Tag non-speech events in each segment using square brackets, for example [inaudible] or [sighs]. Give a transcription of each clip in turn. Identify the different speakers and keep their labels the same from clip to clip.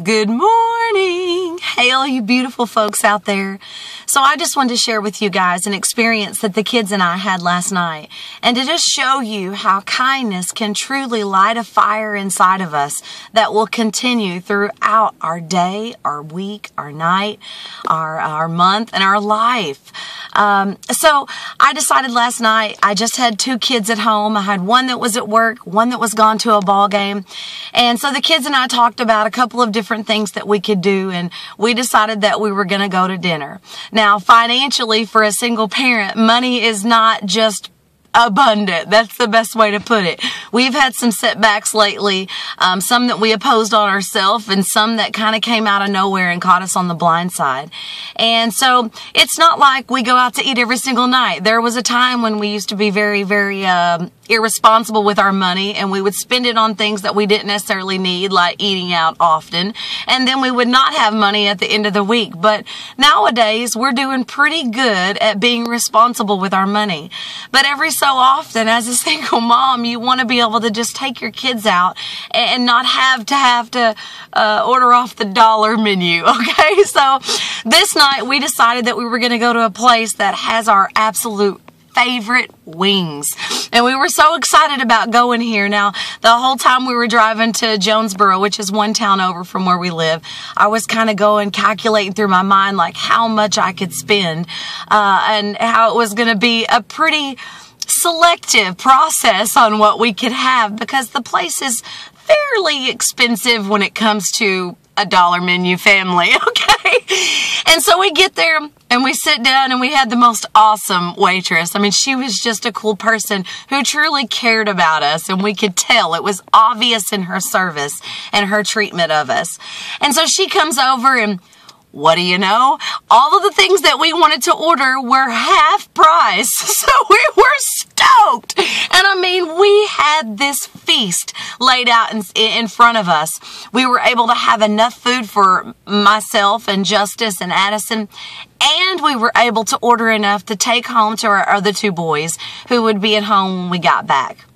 Speaker 1: Good morning. Hey, all you beautiful folks out there. So I just wanted to share with you guys an experience that the kids and I had last night and to just show you how kindness can truly light a fire inside of us that will continue throughout our day, our week, our night, our, our month, and our life. Um, so I decided last night, I just had two kids at home. I had one that was at work, one that was gone to a ball game. And so the kids and I talked about a couple of different things that we could do. And we decided that we were going to go to dinner. Now, financially for a single parent, money is not just abundant. That's the best way to put it. We've had some setbacks lately, um, some that we opposed on ourselves and some that kind of came out of nowhere and caught us on the blind side. And so it's not like we go out to eat every single night. There was a time when we used to be very, very, um, irresponsible with our money and we would spend it on things that we didn't necessarily need, like eating out often. And then we would not have money at the end of the week. But nowadays we're doing pretty good at being responsible with our money. But every so often as a [laughs] single mom, you want to be able to just take your kids out and not have to have to uh, order off the dollar menu. [laughs] Okay. So this night we decided that we were going to go to a place that has our absolute favorite wings. And we were so excited about going here. Now, the whole time we were driving to Jonesboro, which is one town over from where we live, I was kind of going, calculating through my mind, like how much I could spend, uh, and how it was going to be a pretty selective process on what we could have because the place is fairly expensive when it comes to a dollar menu family, [laughs] okay? And so we get there and we sit down and we had the most awesome waitress. I mean, she was just a cool person who truly cared about us and we could tell it was obvious in her service and her treatment of us. And so she comes over and what do you know? All of the things that we wanted to order were half price. [laughs] So we were stoked. And I mean, we had this feast laid out in, in front of us. We were able to have enough food for myself and Justice and Addison. And we were able to order enough to take home to our other two boys who would be at home when we got back.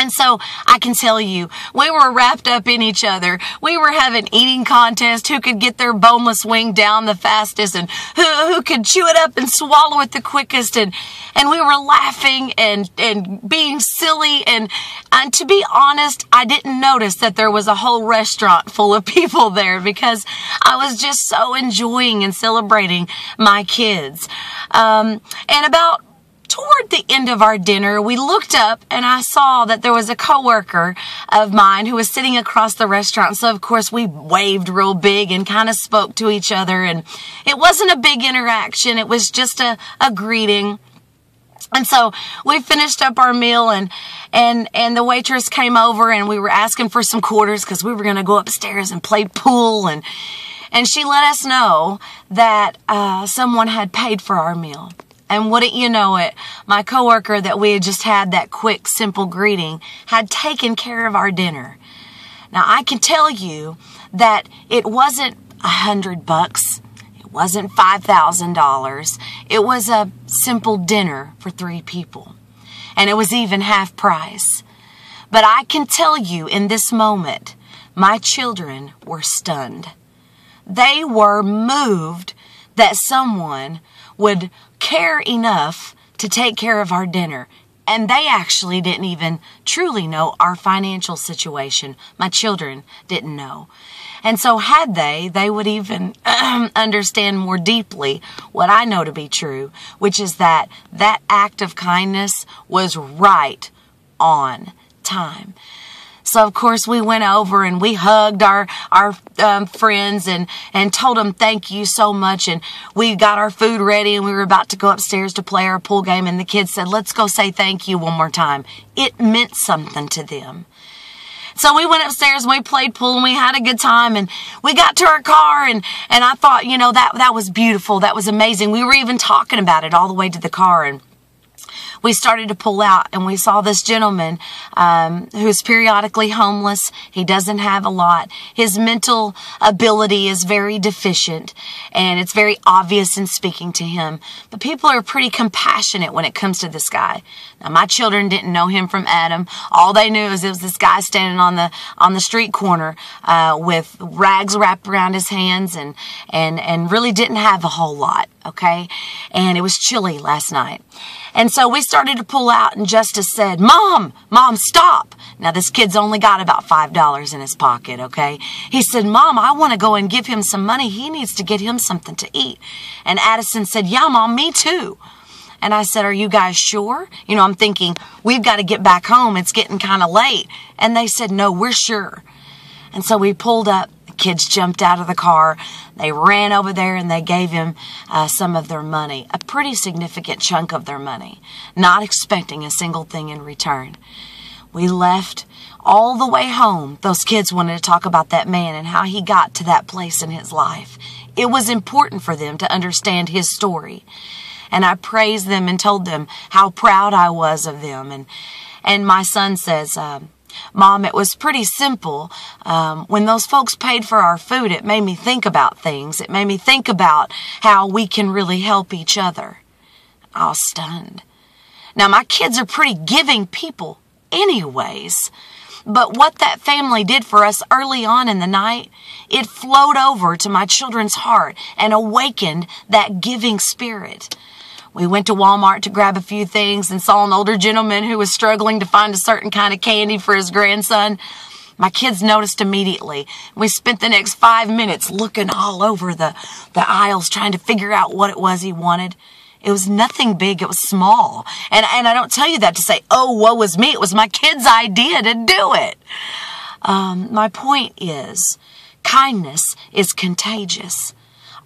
Speaker 1: And so I can tell you, we were wrapped up in each other. We were having eating contests, who could get their boneless wing down the fastest and who, who could chew it up and swallow it the quickest. And, and we were laughing and, and being silly. And, and to be honest, I didn't notice that there was a whole restaurant full of [laughs] people there because I was just so enjoying and celebrating my kids. Um, and about toward the end of our dinner, we looked up and I saw that there was a coworker of mine who was sitting across the restaurant. So of course we waved real big and kind of spoke to each other and it wasn't a big interaction. It was just a, a greeting. And so we finished up our meal and, and, and the waitress came over and we were asking for some quarters because we were going to go upstairs and play pool and, and she let us know that, uh, someone had paid for our meal. And wouldn't you know it, my coworker that we had just had that quick, simple greeting had taken care of our dinner. Now I can tell you that it wasn't a hundred bucks. It wasn't $5,000. It was a simple dinner for three people. And it was even half price. But I can tell you in this moment, my children were stunned. They were moved that someone would care enough to take care of our dinner. And they actually didn't even truly know our financial situation. My children didn't know. And so had they, they would even um, [clears throat] understand more deeply what I know to be true, which is that that act of kindness was right on time. So of course we went over and we hugged our our um, friends and and told them thank you so much. And we got our food ready and we were about to go upstairs to play our pool game. And the kids said, "Let's go say thank you one more time." It meant something to them. So we went upstairs and we played pool and we had a good time and we got to our car and, and I thought, you know, that, that was beautiful. That was amazing. We were even talking about it all the way to the car and we started to pull out and we saw this gentleman um, who's periodically homeless. He doesn't have a lot. His mental ability is very deficient and it's very obvious in speaking to him. But people are pretty compassionate when it comes to this guy. Now, my children didn't know him from Adam. All they knew is it was this guy standing on the on the street corner uh, with rags wrapped around his hands and and and really didn't have a whole lot. Okay, and it was chilly last night. And so we started to pull out, and Justice said, Mom, Mom, stop. Now, this kid's only got about $5 in his pocket, okay? He said, Mom, I want to go and give him some money. He needs to get him something to eat. And Addison said, Yeah, Mom, me too. And I said, Are you guys sure? You know, I'm thinking, we've got to get back home. It's getting kind of late. And they said, No, we're sure. And so we pulled up kids jumped out of the car. They ran over there and they gave him uh, some of their money, a pretty significant chunk of their money, not expecting a single thing in return. We left all the way home. Those kids wanted to talk about that man and how he got to that place in his life. It was important for them to understand his story. And I praised them and told them how proud I was of them. And, and my son says, uh, Mom, it was pretty simple. Um, when those folks paid for our food, it made me think about things. It made me think about how we can really help each other. I was stunned. Now, my kids are pretty giving people, anyways. But what that family did for us early on in the night, it flowed over to my children's heart and awakened that giving spirit. We went to Walmart to grab a few things and saw an older gentleman who was struggling to find a certain kind of candy for his grandson. My kids noticed immediately. We spent the next five minutes looking all over the, the aisles trying to figure out what it was he wanted. It was nothing big. It was small. And, and I don't tell you that to say, oh, woe was me. It was my kid's idea to do it. Um, my point is kindness is contagious.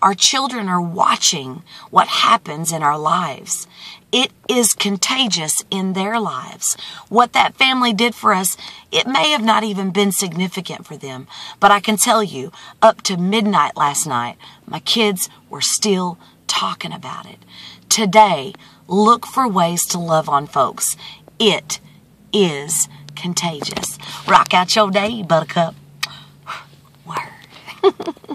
Speaker 1: Our children are watching what happens in our lives. It is contagious in their lives. What that family did for us, it may have not even been significant for them. But I can tell you, up to midnight last night, my kids were still talking about it. Today, look for ways to love on folks. It is contagious. Rock out your day, buttercup. [sighs] [laughs]